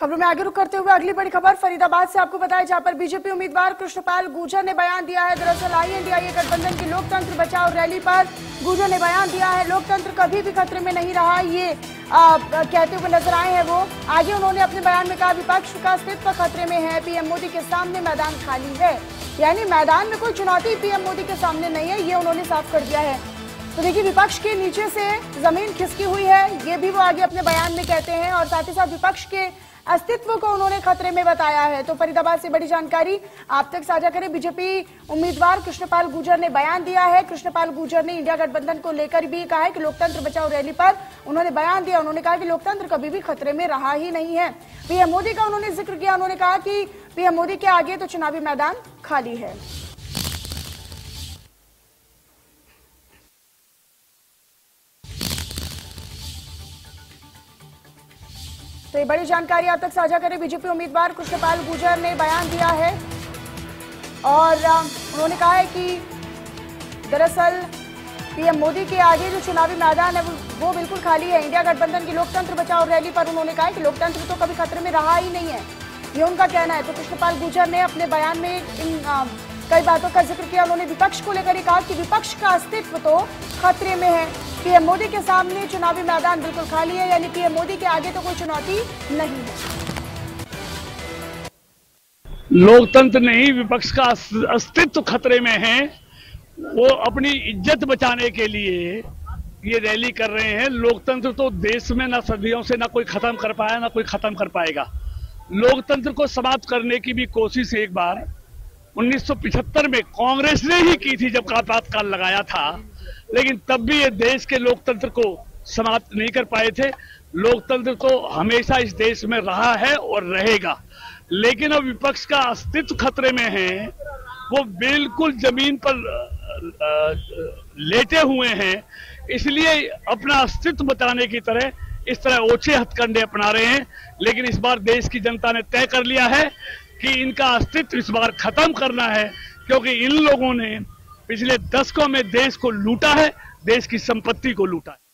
खबरों में आगे रुक करते हुए अगली बड़ी खबर फरीदाबाद से आपको बताया जहाँ पर बीजेपी उम्मीदवार कृष्णपाल गुर्जर ने बयान दिया है। दरअसल आईएनडीआई गठबंधन की लोकतंत्र बचाओ रैली पर गुर्जर ने बयान दिया है। लोकतंत्र कभी भी खतरे में नहीं रहा ये आ, कहते हुए नज़र आए हैं वो। आगे उन्होंने अपने बयान में कहा विपक्ष का अस्तित्व खतरे में है पीएम मोदी के सामने मैदान खाली है। यानी मैदान में कोई चुनौती पीएम मोदी के सामने नहीं है ये उन्होंने साफ़ कर दिया है। तो देखिए विपक्ष के नीचे से ज़मीन खिसकी हुई है ये भी वो आगे अपने बयान में कहते हैं और साथ ही साथ विपक्ष के अस्तित्व को उन्होंने खतरे में बताया है। तो फरीदाबाद से बड़ी जानकारी आप तक साझा करें। बीजेपी उम्मीदवार कृष्णपाल गुजर ने बयान दिया है। कृष्णपाल गुजर ने इंडिया गठबंधन को लेकर भी कहा है कि लोकतंत्र बचाओ रैली पर उन्होंने बयान दिया। उन्होंने कहा कि लोकतंत्र कभी भी खतरे में रहा ही नहीं है। पीएम मोदी का उन्होंने ज़िक्र किया। उन्होंने कहा कि पीएम मोदी के आगे तो चुनावी मैदान खाली है। तो ये बड़ी जानकारी आप तक साझा करें। बीजेपी उम्मीदवार कृष्णपाल गुजर ने बयान दिया है। और उन्होंने कहा है कि दरअसल पीएम मोदी के आगे जो चुनावी मैदान है, वो बिल्कुल खाली है। इंडिया गठबंधन की लोकतंत्र बचाओ रैली पर उन्होंने कहा कि लोकतंत्र तो कभी खतरे में रहा ही नहीं है। ये उनका कहना है। तो कृष्णपाल गुजर ने अपने बयान में इन कई बातों का ज़िक्र किया। उन्होंने विपक्ष को लेकर कहा कि विपक्ष का अस्तित्व तो खतरे में है। पीएम मोदी के सामने चुनावी मैदान बिल्कुल खाली है, यानी पीएम मोदी के आगे तो कोई चुनौती नहीं है। लोकतंत्र नहीं विपक्ष का अस्तित्व खतरे में है। वो अपनी इज़्ज़त बचाने के लिए ये रैली कर रहे हैं। लोकतंत्र तो देश में ना सदियों से ना कोई खत्म कर पाया, ना कोई खत्म कर पाएगा। लोकतंत्र को समाप्त करने की भी कोशिश एक बार 1975 में कांग्रेस ने ही की थी जब आपातकाल लगाया था। लेकिन तब भी ये देश के लोकतंत्र को समाप्त नहीं कर पाए थे। लोकतंत्र तो हमेशा इस देश में रहा है और रहेगा। लेकिन अब विपक्ष का अस्तित्व खतरे में है। वो बिल्कुल ज़मीन पर लेटे हुए हैं। इसलिए अपना अस्तित्व बचाने की तरह इस तरह ओछे हथकंडे अपना रहे हैं। लेकिन इस बार देश की जनता ने तय कर लिया है कि इनका अस्तित्व इस बार खत्म करना है, क्योंकि इन लोगों ने पिछले दशकों में देश को लूटा है, देश की संपत्ति को लूटा है।